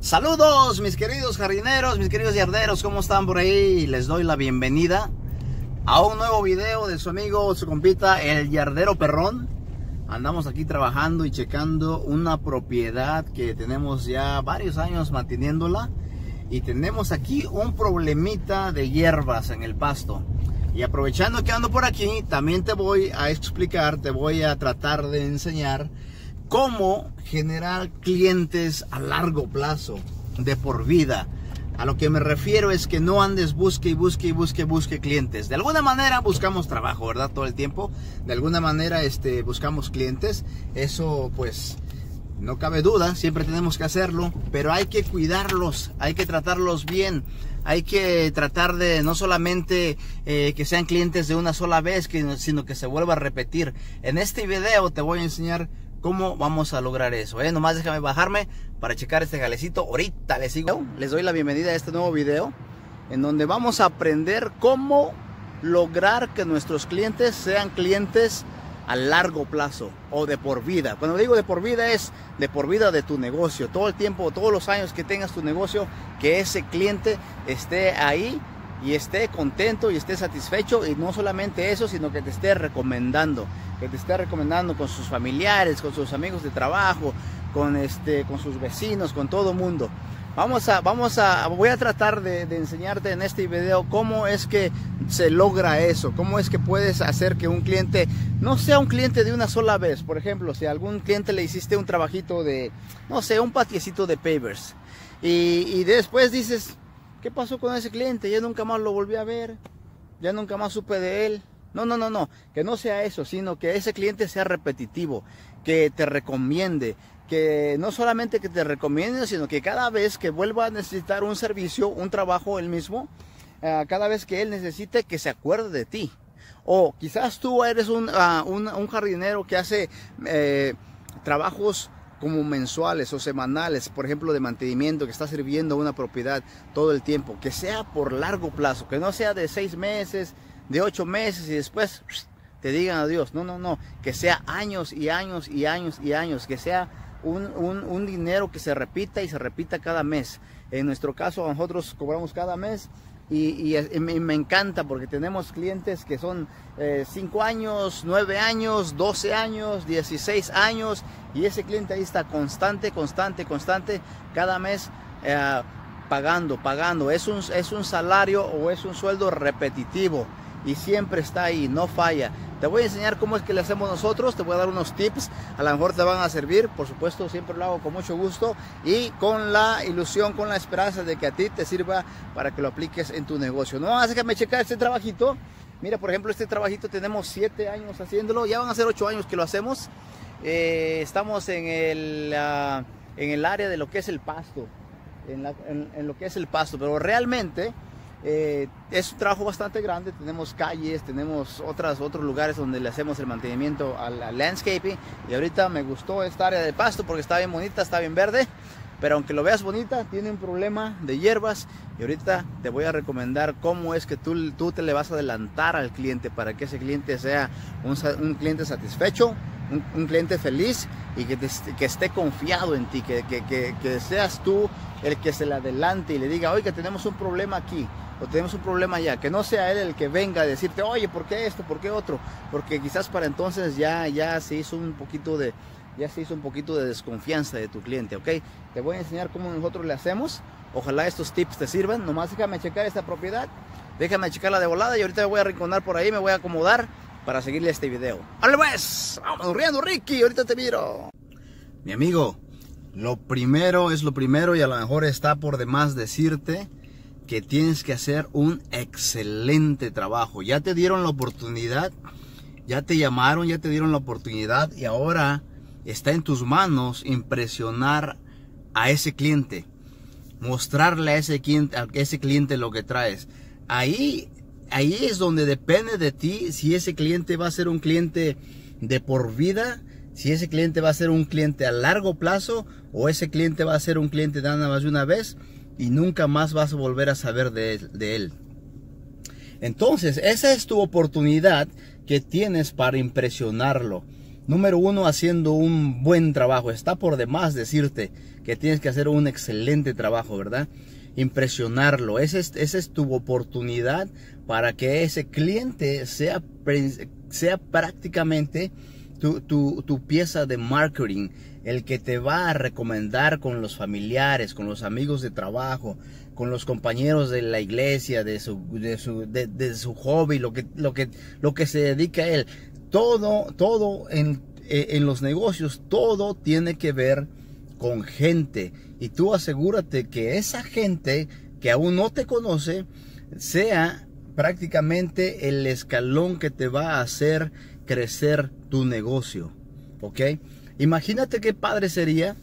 Saludos mis queridos jardineros, mis queridos yarderos, ¿cómo están por ahí? Les doy la bienvenida a un nuevo video de su amigo, su compita, el yardero perrón. Andamos aquí trabajando y checando una propiedad que tenemos ya varios años manteniéndola. Y tenemos aquí un problemita de hierbas en el pasto. Y aprovechando que ando por aquí, también te voy a explicar, te voy a tratar de enseñar cómo generar clientes a largo plazo, de por vida. A lo que me refiero es que no andes busque y busque y busque, busque clientes. De alguna manera buscamos trabajo, ¿verdad? Todo el tiempo. De alguna manera este, buscamos clientes. Eso pues no cabe duda, siempre tenemos que hacerlo. Pero hay que cuidarlos, hay que tratarlos bien. Hay que tratar de no solamente eh, que sean clientes de una sola vez, sino que se vuelva a repetir. En este video te voy a enseñar cómo vamos a lograr eso. ¿eh? Nomás déjame bajarme para checar este jalecito. Ahorita les sigo. Les doy la bienvenida a este nuevo video en donde vamos a aprender cómo lograr que nuestros clientes sean clientes a largo plazo o de por vida. Cuando digo de por vida es de por vida de tu negocio. Todo el tiempo, todos los años que tengas tu negocio, que ese cliente esté ahí y esté contento y esté satisfecho y no solamente eso, sino que te esté recomendando, que te esté recomendando con sus familiares, con sus amigos de trabajo, con este, con sus vecinos, con todo mundo. Vamos a, vamos a, voy a tratar de, enseñarte en este video cómo es que se logra eso, cómo es que puedes hacer que un cliente no sea un cliente de una sola vez. Por ejemplo, si a algún cliente le hiciste un trabajito de, no sé, un patiecito de pavers y después dices, ¿Qué pasó con ese cliente? Ya nunca más lo volví a ver. Ya nunca más supe de él. No, no, no, no. Que no sea eso, sino que ese cliente sea repetitivo, que te recomiende, que no solamente que te recomiende, sino que cada vez que vuelva a necesitar un servicio, un trabajo él mismo, uh, cada vez que él necesite, que se acuerde de ti. O quizás tú eres un, uh, un, un jardinero que hace eh, trabajos como mensuales o semanales, por ejemplo, de mantenimiento que está sirviendo una propiedad todo el tiempo, que sea por largo plazo, que no sea de seis meses, de ocho meses y después te digan adiós. No, no, no, que sea años y años y años y años, que sea un, un, un dinero que se repita y se repita cada mes. En nuestro caso, nosotros cobramos cada mes y, me encanta porque tenemos clientes que son 5 eh, años, 9 años, 12 años, 16 años y ese cliente ahí está constante, constante, constante, cada mes eh, pagando, pagando. Es un, es un salario o es un sueldo repetitivo y siempre está ahí, no falla. Te voy a enseñar cómo es que le hacemos nosotros, te voy a dar unos tips, a lo mejor te van a servir, por supuesto siempre lo hago con mucho gusto y con la ilusión, con la esperanza de que a ti te sirva para que lo apliques en tu negocio. No, déjame checar este trabajito. Mira, por ejemplo, este trabajito tenemos 7 años haciéndolo, ya van a ser 8 años que lo hacemos. Eh, estamos en el, uh, en el área de lo que es el pasto, en lo que es el pasto, pero realmente... Eh, es un trabajo bastante grande, tenemos calles, tenemos otras, otros lugares donde le hacemos el mantenimiento al, al, landscaping y ahorita me gustó esta área de pasto porque está bien bonita, está bien verde, pero aunque lo veas bonita, tiene un problema de hierbas y ahorita te voy a recomendar cómo es que tú, tú te le vas a adelantar al cliente para que ese cliente sea un, un cliente satisfecho, un, un, cliente feliz y que, te, que esté confiado en ti, que, que, que, seas tú el que se le adelante y le diga, oiga, tenemos un problema aquí, o tenemos un problema allá, que no sea él el que venga a decirte, oye, ¿por qué esto? ¿Por qué otro? Porque quizás para entonces ya, ya se hizo un poquito de, ya se hizo un poquito de desconfianza de tu cliente, ¿ok? Te voy a enseñar cómo nosotros le hacemos. Ojalá estos tips te sirvan. Nomás déjame checar esta propiedad. Déjame checarla de volada y ahorita me voy a arrinconar por ahí, me voy a acomodar para seguirle este video. ¡Hale pues! ¡Vamos riendo, Ricky! Ahorita te miro. Mi amigo, lo primero es lo primero y a lo mejor está por demás decirte que tienes que hacer un excelente trabajo. Ya te dieron la oportunidad, ya te llamaron, ya te dieron la oportunidad y ahora está en tus manos impresionar a ese cliente, mostrarle a ese cliente, a ese cliente lo que traes. Ahí, ahí es donde depende de ti si ese cliente va a ser un cliente de por vida, si ese cliente va a ser un cliente a largo plazo o ese cliente va a ser un cliente nada más de una vez y nunca más vas a volver a saber de él. Entonces, esa es tu oportunidad que tienes para impresionarlo. Número uno, haciendo un buen trabajo. Está por demás decirte que tienes que hacer un excelente trabajo, ¿verdad? Impresionarlo. Esa es, tu oportunidad para que ese cliente sea, sea prácticamente tu, tu pieza de marketing el que te va a recomendar con los familiares, con los amigos de trabajo, con los compañeros de la iglesia, de su, de su, de, su hobby, lo que, lo, que, lo que se dedica a él. Todo, todo en, eh, en los negocios, todo tiene que ver con gente. Y tú asegúrate que esa gente que aún no te conoce sea prácticamente el escalón que te va a hacer crecer tu negocio. ¿Ok? Imagínate qué padre sería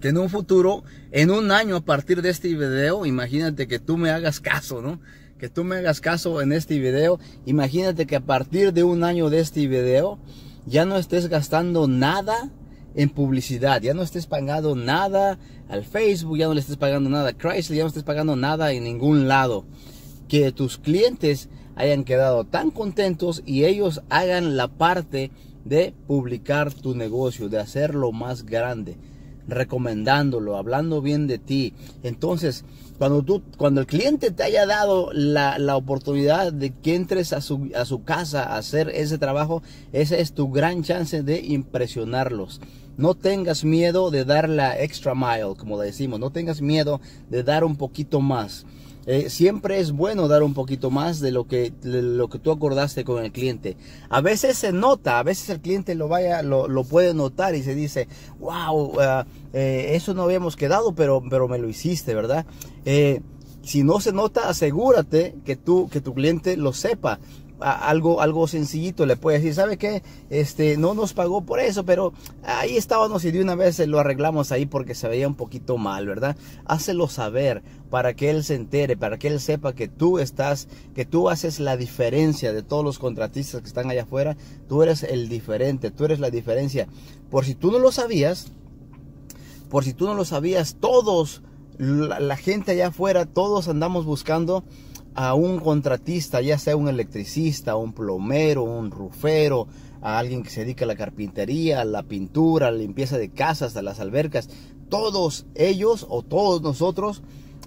que en un futuro, en un año a partir de este video, imagínate que tú me hagas caso, ¿no? Que tú me hagas caso en este video. Imagínate que a partir de un año de este video ya no estés gastando nada en publicidad, ya no estés pagando nada al Facebook, ya no le estés pagando nada a Chrysler, ya no estés pagando nada en ningún lado. Que tus clientes hayan quedado tan contentos y ellos hagan la parte de publicar tu negocio, de hacerlo más grande, recomendándolo, hablando bien de ti. Entonces, cuando tú, cuando el cliente te haya dado la, la oportunidad de que entres a su, a su casa a hacer ese trabajo, esa es tu gran chance de impresionarlos. No tengas miedo de dar la extra mile, como decimos. No tengas miedo de dar un poquito más. Eh, siempre es bueno dar un poquito más de lo que, lo que tú acordaste con el cliente. A veces se nota, a veces el cliente lo vaya, lo, lo puede notar y se dice, wow, uh, eh, eso no habíamos quedado, pero, pero me lo hiciste, ¿verdad? Eh, si no se nota, asegúrate que, tú, que tu cliente lo sepa algo, algo sencillito, le puede decir, ¿sabe qué? Este, no nos pagó por eso, pero ahí estábamos y de una vez lo arreglamos ahí porque se veía un poquito mal, ¿verdad? Hácelo saber para que él se entere, para que él sepa que tú estás, que tú haces la diferencia de todos los contratistas que están allá afuera, tú eres el diferente, tú eres la diferencia. Por si tú no lo sabías, por si tú no lo sabías, todos, la gente allá afuera, todos andamos buscando a un contratista, ya sea un electricista, un plomero, un rufero, a alguien que se dedica a la carpintería, a la pintura, a la limpieza de casas, a las albercas, todos ellos o todos nosotros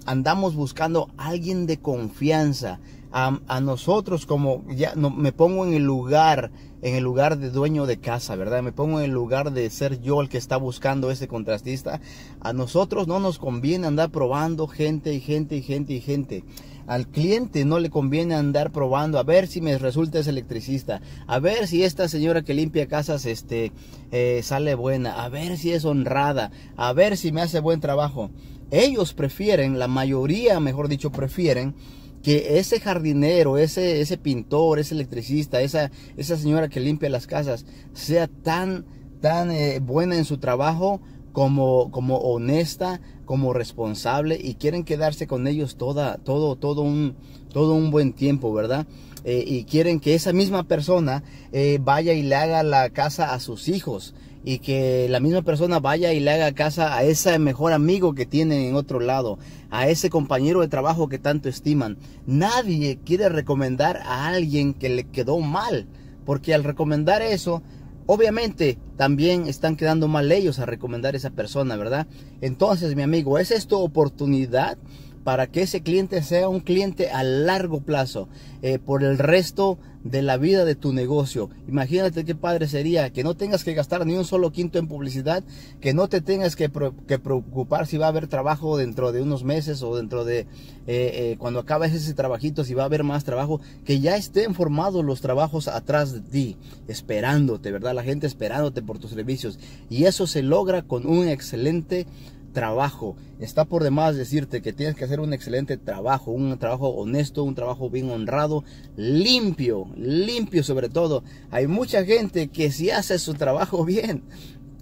andamos buscando a alguien de confianza. A, nosotros como ya no, me pongo en el lugar en el lugar de dueño de casa, ¿verdad? Me pongo en el lugar de ser yo el que está buscando ese contratista. A nosotros no nos conviene andar probando gente y gente y gente y gente. Al cliente no le conviene andar probando a ver si me resulta ese electricista, a ver si esta señora que limpia casas este, eh, sale buena, a ver si es honrada, a ver si me hace buen trabajo. Ellos prefieren, la mayoría, mejor dicho, prefieren que ese jardinero, ese, ese pintor, ese electricista, esa, esa señora que limpia las casas, sea tan, tan eh, buena en su trabajo como, como honesta, como responsable y quieren quedarse con ellos toda, todo, todo un, todo un buen tiempo, ¿verdad? Eh, y quieren que esa misma persona eh, vaya y le haga la casa a sus hijos y que la misma persona vaya y le haga casa a ese mejor amigo que tienen en otro lado, a ese compañero de trabajo que tanto estiman. Nadie quiere recomendar a alguien que le quedó mal, porque al recomendar eso Obviamente también están quedando mal ellos a recomendar a esa persona, ¿verdad? Entonces, mi amigo, es tu oportunidad para que ese cliente sea un cliente a largo plazo, eh, por el resto de la vida de tu negocio. Imagínate qué padre sería que no tengas que gastar ni un solo quinto en publicidad, que no te tengas que, preocupar si va a haber trabajo dentro de unos meses o dentro de eh, eh, cuando acabes ese trabajito, si va a haber más trabajo, que ya estén formados los trabajos atrás de ti, esperándote, ¿verdad? La gente esperándote por tus servicios. Y eso se logra con un excelente trabajo. Está por demás decirte que tienes que hacer un excelente trabajo, un trabajo honesto, un trabajo bien honrado, limpio, limpio sobre todo. Hay mucha gente que si hace su trabajo bien,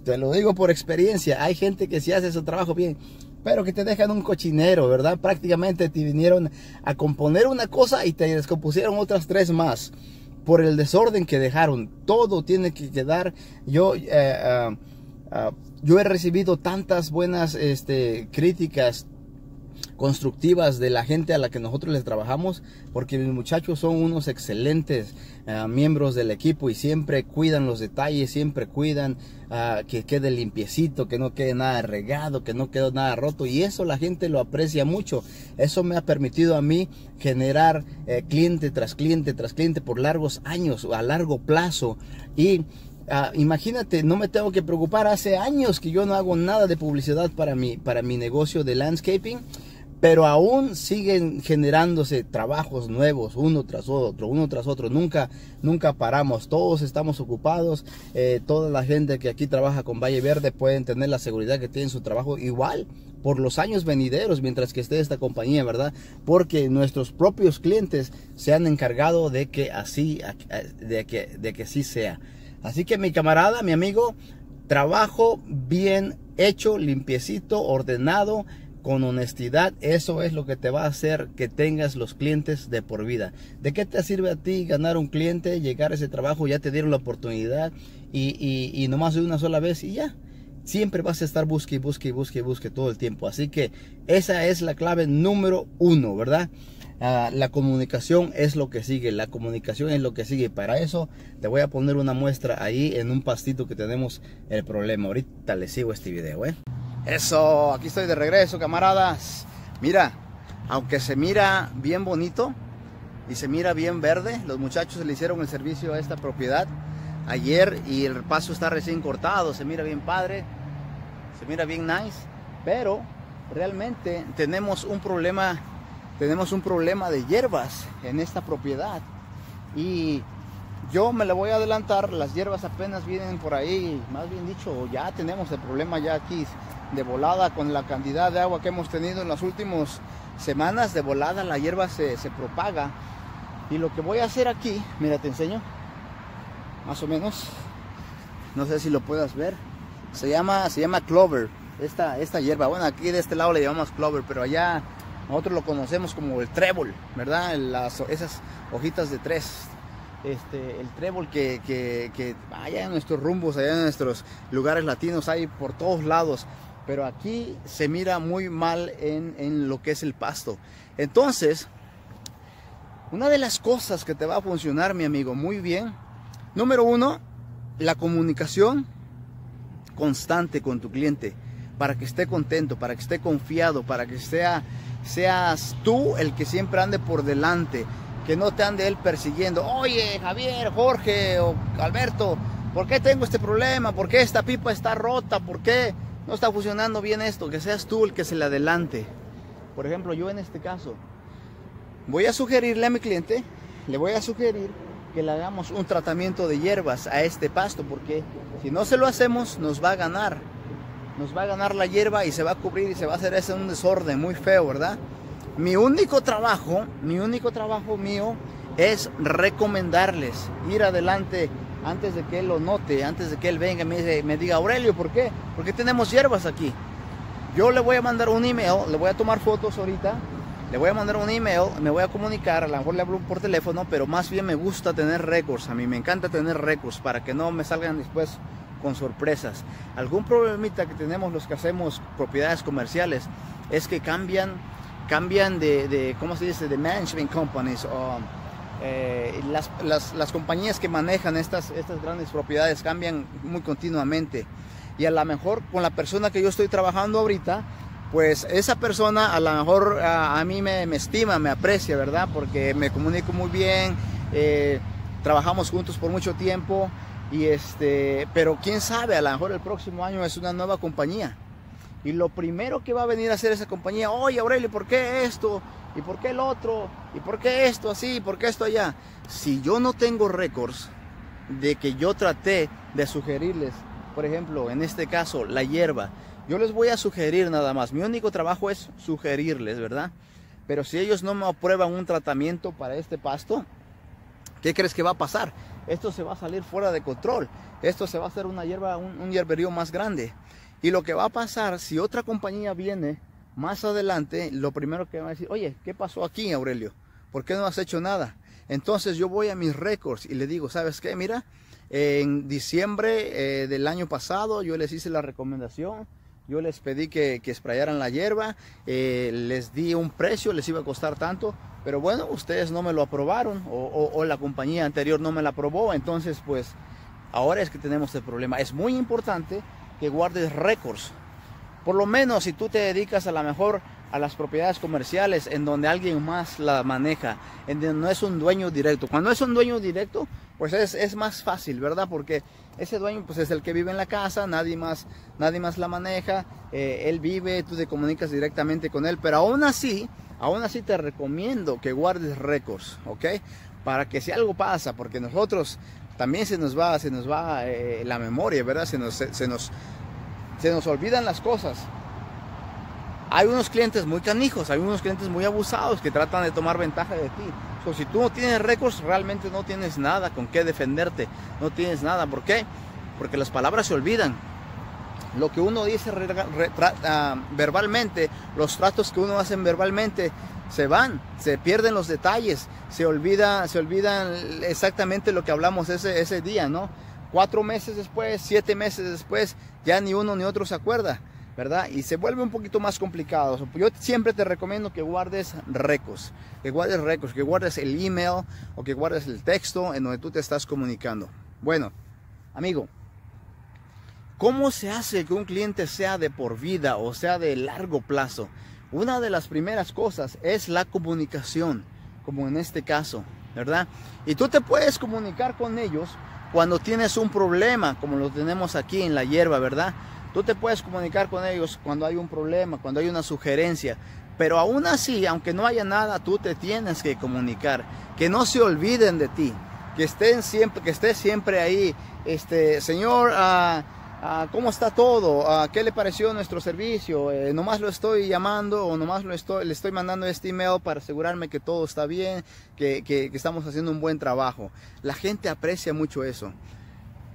te lo digo por experiencia, hay gente que si hace su trabajo bien, pero que te dejan un cochinero, ¿verdad? Prácticamente te vinieron a componer una cosa y te descompusieron otras tres más por el desorden que dejaron. Todo tiene que quedar. Yo eh, eh, yo he recibido tantas buenas este, críticas constructivas de la gente a la que nosotros les trabajamos, porque mis muchachos son unos excelentes uh, miembros del equipo y siempre cuidan los detalles, siempre cuidan uh, que quede limpiecito, que no quede nada regado, que no quede nada roto y eso la gente lo aprecia mucho. Eso me ha permitido a mí generar eh, cliente tras cliente tras cliente por largos años, a largo plazo y Uh, imagínate, no me tengo que preocupar. Hace años que yo no hago nada de publicidad para mi, para mi negocio de landscaping pero aún siguen generándose trabajos nuevos uno tras otro, uno tras otro, nunca, nunca paramos, todos estamos ocupados, eh, toda la gente que aquí trabaja con Valle Verde pueden tener la seguridad que tienen su trabajo igual por los años venideros mientras que esté esta compañía, ¿verdad? Porque nuestros propios clientes se han encargado de que así, de que, de que sí sea. Así que mi camarada, mi amigo, trabajo bien hecho, limpiecito, ordenado, con honestidad, eso es lo que te va a hacer que tengas los clientes de por vida. ¿De qué te sirve a ti ganar un cliente, llegar a ese trabajo, ya te dieron la oportunidad y, y, nomás de una sola vez y ya? Siempre vas a estar busque y busque y busque y busque todo el tiempo. Así que esa es la clave número uno, ¿verdad? Uh, la comunicación es lo que sigue, la comunicación es lo que sigue. Para eso te voy a poner una muestra ahí en un pastito que tenemos el problema. Ahorita les sigo este video, ¿eh? Eso, aquí estoy de regreso, camaradas. Mira, aunque se mira bien bonito y se mira bien verde, los muchachos le hicieron el servicio a esta propiedad ayer y el paso está recién cortado, se mira bien padre, se mira bien nice, pero realmente tenemos un problema, tenemos un problema de hierbas en esta propiedad y yo me le voy a adelantar, las hierbas apenas vienen por ahí, más bien dicho, ya tenemos el problema ya aquí de volada con la cantidad de agua que hemos tenido en las últimas semanas. De volada la hierba se, se propaga. Y lo que voy a hacer aquí, mira, te enseño. Más o menos. No sé si lo puedas ver. Se llama, se llama clover. Esta, esta hierba. Bueno, aquí de este lado le llamamos clover, pero allá nosotros lo conocemos como el trébol, ¿verdad? Esas hojitas de tres. Este, el trébol que, que, allá en nuestros rumbos, allá en nuestros lugares latinos hay por todos lados pero aquí se mira muy mal en, lo que es el pasto. Entonces, una de las cosas que te va a funcionar, mi amigo, muy bien, número uno, la comunicación constante con tu cliente, para que esté contento, para que esté confiado, para que sea, seas tú el que siempre ande por delante, que no te ande él persiguiendo, oye Javier, Jorge o Alberto, ¿por qué tengo este problema? ¿Por qué esta pipa está rota? ¿Por qué? no está funcionando bien esto, que seas tú el que se le adelante. Por ejemplo, yo en este caso, voy a sugerirle a mi cliente, le voy a sugerir que le hagamos un tratamiento de hierbas a este pasto, porque si no se lo hacemos, nos va a ganar. Nos va a ganar la hierba y se va a cubrir y se va a hacer ese un desorden muy feo, ¿verdad? Mi único trabajo, mi único trabajo mío es recomendarles ir adelante antes de que él lo note, antes de que él venga y me, me diga, Aurelio, ¿por qué? Porque tenemos hierbas aquí. Yo le voy a mandar un email, le voy a tomar fotos ahorita, le voy a mandar un email, me voy a comunicar, a lo mejor le hablo por teléfono, pero más bien me gusta tener récords, a mí me encanta tener récords para que no me salgan después con sorpresas. Algún problemita que tenemos los que hacemos propiedades comerciales es que cambian, cambian de, de ¿cómo se dice?, de management companies o eh, las, las, las, compañías que manejan estas, estas grandes propiedades cambian muy continuamente. Y a lo mejor con la persona que yo estoy trabajando ahorita, pues esa persona a lo mejor a, mí me, me, estima, me aprecia, ¿verdad? Porque me comunico muy bien, eh, trabajamos juntos por mucho tiempo. Y este, pero quién sabe, a lo mejor el próximo año es una nueva compañía. Y lo primero que va a venir a hacer esa compañía, oye Aurelio, ¿por qué esto? ¿Y por qué el otro? ¿Y por qué esto así? ¿Y por qué esto allá? Si yo no tengo récords de que yo traté de sugerirles, por ejemplo, en este caso, la hierba, yo les voy a sugerir nada más. Mi único trabajo es sugerirles, ¿verdad? Pero si ellos no me aprueban un tratamiento para este pasto, ¿qué crees que va a pasar? Esto se va a salir fuera de control. Esto se va a hacer una hierba, un, un hierberío más grande. Y lo que va a pasar si otra compañía viene más adelante, lo primero que va a decir, oye, ¿qué pasó aquí, Aurelio? ¿Por qué no has hecho nada? Entonces yo voy a mis récords y le digo, ¿sabes qué? Mira, en diciembre eh, del año pasado yo les hice la recomendación Yo les pedí que, que la hierba, eh, les di un precio, les iba a costar tanto, pero bueno, ustedes no me lo aprobaron o, la compañía anterior no me la aprobó, entonces pues ahora es que tenemos el problema. Es muy importante que guardes récords. Por lo menos si tú te dedicas a la mejor a las propiedades comerciales en donde alguien más la maneja, en donde no es un dueño directo. Cuando es un dueño directo, pues es, es, más fácil, ¿verdad? Porque ese dueño pues es el que vive en la casa, nadie más, nadie más la maneja, eh, él vive, tú te comunicas directamente con él, pero aún así, aún así te recomiendo que guardes récords, ¿ok? Para que si algo pasa, porque nosotros también se nos va, se nos va eh, la memoria, ¿verdad? Se nos, se, nos, se nos olvidan las cosas hay unos clientes muy canijos, hay unos clientes muy abusados que tratan de tomar ventaja de ti. So, si tú no tienes récords, realmente no tienes nada con qué defenderte. No tienes nada. ¿Por qué? Porque las palabras se olvidan. Lo que uno dice uh, verbalmente, los tratos que uno hace verbalmente, se van, se pierden los detalles, se olvida, se olvidan exactamente lo que hablamos ese, ese día, ¿no? Cuatro meses después, siete meses después, ya ni uno ni otro se acuerda. ¿verdad? Y se vuelve un poquito más complicado. Yo siempre te recomiendo que guardes récords, que guardes récords, que guardes el email o que guardes el texto en donde tú te estás comunicando. Bueno, amigo, ¿cómo se hace que un cliente sea de por vida o sea de largo plazo? Una de las primeras cosas es la comunicación, como en este caso, ¿verdad? Y tú te puedes comunicar con ellos cuando tienes un problema, como lo tenemos aquí en la hierba, ¿verdad? Tú te puedes comunicar con ellos cuando hay un problema, cuando hay una sugerencia, pero aún así, aunque no haya nada, tú te tienes que comunicar, que no se olviden de ti, que estén siempre, que estés siempre ahí, este, Señor, ah, ah, ¿cómo está todo? Ah, ¿Qué le pareció nuestro servicio? Eh, nomás lo estoy llamando o nomás lo estoy, le estoy mandando este email para asegurarme que todo está bien, que, que estamos haciendo un buen trabajo. La gente aprecia mucho eso.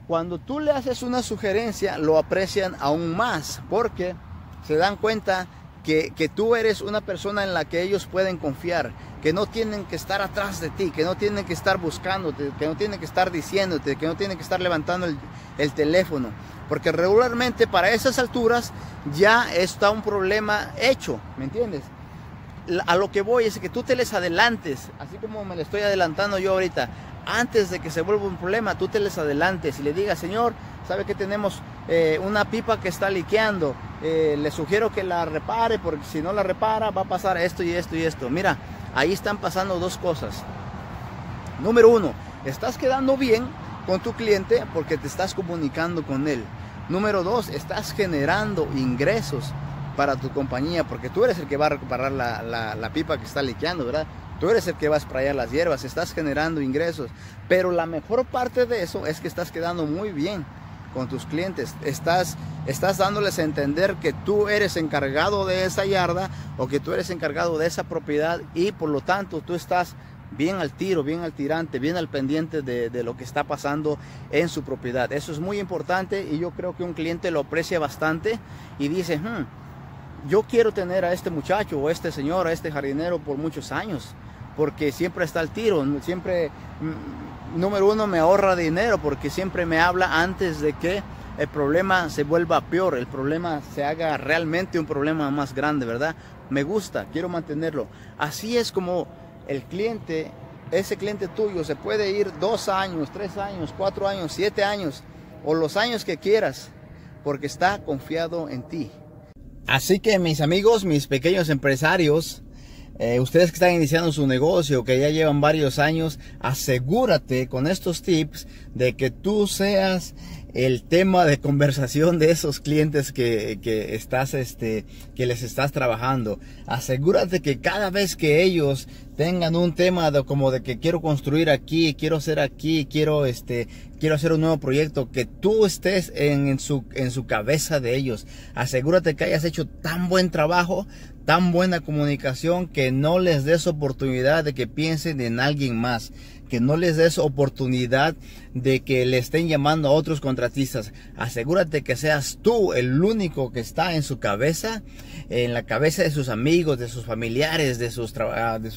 Cuando tú le haces una sugerencia, lo aprecian aún más porque se dan cuenta que, tú eres una persona en la que ellos pueden confiar, que no tienen que estar atrás de ti, que no tienen que estar buscándote, que no tienen que estar diciéndote, que no tienen que estar levantando el, el teléfono. Porque regularmente para esas alturas ya está un problema hecho, ¿me entiendes? A lo que voy es que tú te les adelantes, así como me le estoy adelantando yo ahorita antes de que se vuelva un problema, tú te les adelantes y le digas, Señor, sabe que tenemos eh, una pipa que está liqueando, eh, le sugiero que la repare, porque si no la repara va a pasar esto y esto y esto. Mira, ahí están pasando dos cosas. Número uno, estás quedando bien con tu cliente porque te estás comunicando con él. Número dos, estás generando ingresos para tu compañía porque tú eres el que va a recuperar la, la pipa que está liqueando, ¿verdad? Tú eres el que va a sprayar las hierbas, estás generando ingresos. Pero la mejor parte de eso es que estás quedando muy bien con tus clientes. Estás, estás dándoles a entender que tú eres encargado de esa yarda o que tú eres encargado de esa propiedad y por lo tanto tú estás bien al tiro, bien al tirante, bien al pendiente de, lo que está pasando en su propiedad. Eso es muy importante y yo creo que un cliente lo aprecia bastante y dice, hmm, yo quiero tener a este muchacho o a este señor, a este jardinero por muchos años porque siempre está al tiro, siempre, mm, número uno, me ahorra dinero porque siempre me habla antes de que el problema se vuelva peor, el problema se haga realmente un problema más grande, ¿verdad? Me gusta, quiero mantenerlo. Así es como el cliente, ese cliente tuyo se puede ir dos años, tres años, cuatro años, siete años o los años que quieras porque está confiado en ti. Así que mis amigos, mis pequeños empresarios, eh, ustedes que están iniciando su negocio, que ya llevan varios años, asegúrate con estos tips de que tú seas el tema de conversación de esos clientes que, que, estás, este, que les estás trabajando. Asegúrate que cada vez que ellos tengan un tema de, como de que quiero construir aquí, quiero hacer aquí, quiero, este, quiero hacer un nuevo proyecto, que tú estés en, en, su, en su cabeza de ellos. Asegúrate que hayas hecho tan buen trabajo, tan buena comunicación, que no les des oportunidad de que piensen en alguien más que no les des oportunidad de que le estén llamando a otros contratistas. Asegúrate que seas tú el único que está en su cabeza, en la cabeza de sus amigos, de sus familiares, de sus,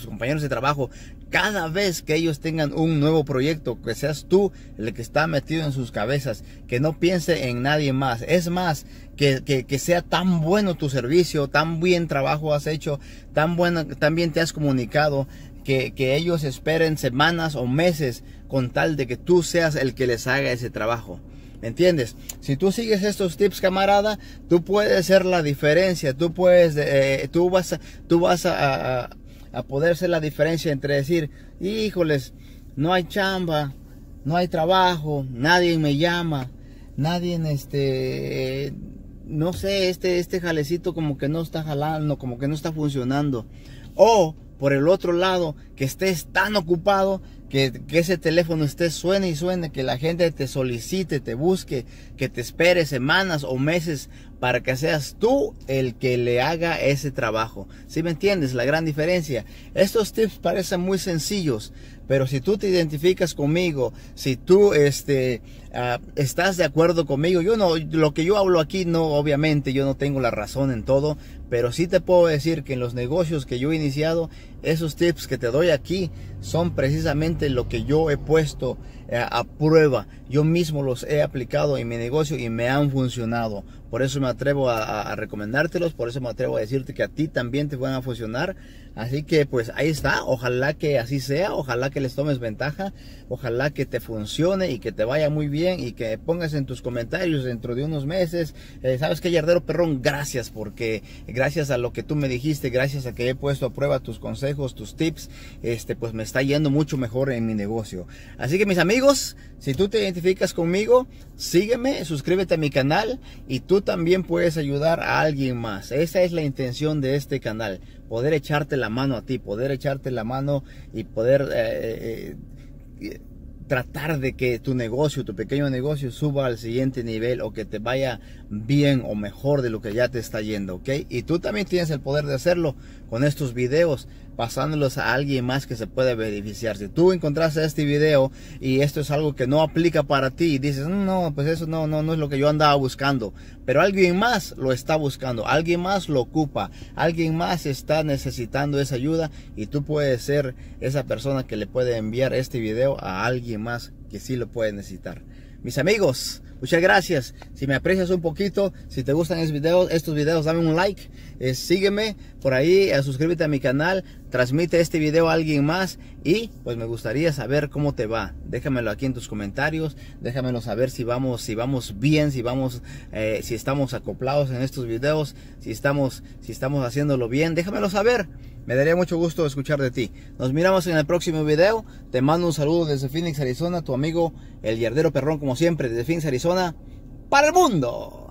compañeros de trabajo. Cada vez que ellos tengan un nuevo proyecto, que seas tú el que está metido en sus cabezas, que no piense en nadie más. Es más, que, que, sea tan bueno tu servicio, tan buen trabajo has hecho, tan, bueno, tan bien te has comunicado, que, ellos esperen semanas o meses con tal de que tú seas el que les haga ese trabajo. ¿Me entiendes? Si tú sigues estos tips, camarada, tú puedes hacer la diferencia. Tú puedes, eh, tú vas, tú vas a, poder hacer la diferencia entre decir, híjoles, no hay chamba, no hay trabajo, nadie me llama, nadie, este, no sé, este, este jalecito como que no está jalando, como que no está funcionando. O por el otro lado, que estés tan ocupado que, ese teléfono esté suene y suene, que la gente te solicite, te busque, que te espere semanas o meses para que seas tú el que le haga ese trabajo. ¿Sí me entiendes? La gran diferencia. Estos tips parecen muy sencillos, pero si tú te identificas conmigo, si tú este, ah, estás de acuerdo conmigo, yo no, lo que yo hablo aquí no, obviamente yo no tengo la razón en todo, pero sí te puedo decir que en los negocios que yo he iniciado, esos tips que te doy aquí son precisamente lo que yo he puesto eh, a prueba. Yo mismo los he aplicado en mi negocio y me han funcionado. Por eso me atrevo a, recomendártelos, por eso me atrevo a decirte que a ti también te van a funcionar. Así que pues ahí está, ojalá que así sea, ojalá que les tomes ventaja, ojalá que te funcione y que te vaya muy bien y que pongas en tus comentarios dentro de unos meses, eh, sabes que Yardero Perrón, gracias porque gracias a lo que tú me dijiste, gracias a que he puesto a prueba tus consejos, tus tips, este pues me está yendo mucho mejor en mi negocio. Así que mis amigos, si tú te identificas conmigo, sígueme, suscríbete a mi canal y tú también puedes ayudar a alguien más. Esa es la intención de este canal, poder echarte la mano a ti, poder echarte la mano y poder eh, eh, tratar de que tu negocio, tu pequeño negocio suba al siguiente nivel o que te vaya bien o mejor de lo que ya te está yendo, ¿ok? Y tú también tienes el poder de hacerlo con estos videos pasándolos a alguien más que se puede beneficiar. Si tú encontraste este video y esto es algo que no aplica para ti y dices, no, pues eso no, no, no es lo que yo andaba buscando, pero alguien más lo está buscando, alguien más lo ocupa, alguien más está necesitando esa ayuda y tú puedes ser esa persona que le puede enviar este video a alguien más que sí lo puede necesitar. Mis amigos, Muchas gracias. Si me aprecias un poquito, si te gustan estos videos, estos videos dame un like, eh, sígueme por ahí, eh, suscríbete a mi canal, transmite este video a alguien más y pues me gustaría saber cómo te va. Déjamelo aquí en tus comentarios, déjamelo saber si vamos, si vamos bien, si vamos, eh, si estamos acoplados en estos videos, si estamos, si estamos haciéndolo bien, déjamelo saber. Me daría mucho gusto escuchar de ti. Nos miramos en el próximo video. Te mando un saludo desde Phoenix, Arizona. Tu amigo, el Yardero Perrón, como siempre, desde Phoenix, Arizona. Para el mundo.